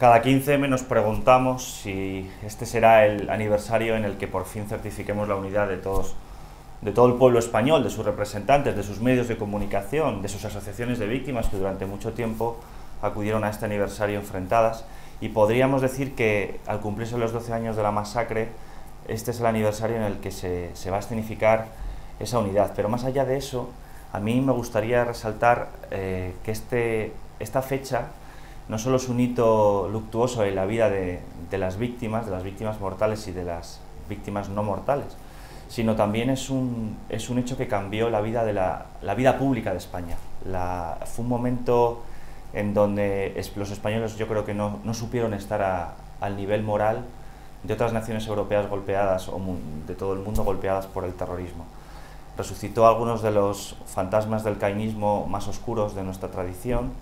Cada 15 nos preguntamos si este será el aniversario en el que por fin certifiquemos la unidad de todos de todo el pueblo español, de sus representantes, de sus medios de comunicación, de sus asociaciones de víctimas que durante mucho tiempo acudieron a este aniversario enfrentadas. Y podríamos decir que al cumplirse los 12 años de la masacre, este es el aniversario en el que se, va a escenificar esa unidad. Pero más allá de eso, a mí me gustaría resaltar eh, que este, esta fecha no solo es un hito luctuoso en la vida de, las víctimas, de las víctimas mortales y de las víctimas no mortales, sino también es un, es un hecho que cambió la vida, de la, vida pública de España. fue un momento en donde los españoles yo creo que no, supieron estar al nivel moral de otras naciones europeas golpeadas o de todo el mundo golpeadas por el terrorismo. Resucitó algunos de los fantasmas del cainismo más oscuros de nuestra tradición,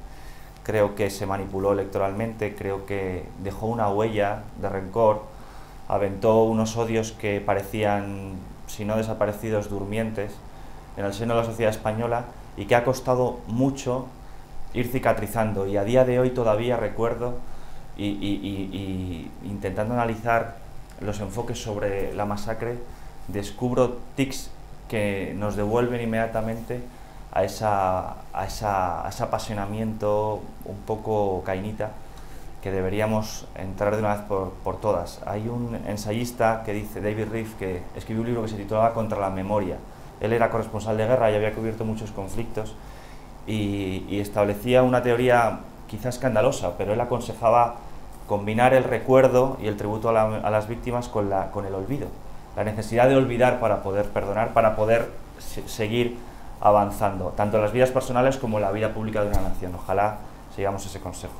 creo que se manipuló electoralmente, creo que dejó una huella de rencor, aventó unos odios que parecían, si no desaparecidos, durmientes en el seno de la sociedad española y que ha costado mucho ir cicatrizando. Y a día de hoy todavía recuerdo y, intentando analizar los enfoques sobre la masacre, descubro tics que nos devuelven inmediatamente a, esa, a, ese apasionamiento un poco cainita que deberíamos entrar de una vez por, todas. Hay un ensayista que dice, David Reef, que escribió un libro que se titulaba Contra la memoria. Él era corresponsal de guerra y había cubierto muchos conflictos y, establecía una teoría quizá escandalosa, pero él aconsejaba combinar el recuerdo y el tributo a, las víctimas con, la, con el olvido. La necesidad de olvidar para poder perdonar, para poder seguir avanzando, tanto en las vidas personales como en la vida pública de una nación. Ojalá sigamos ese consejo.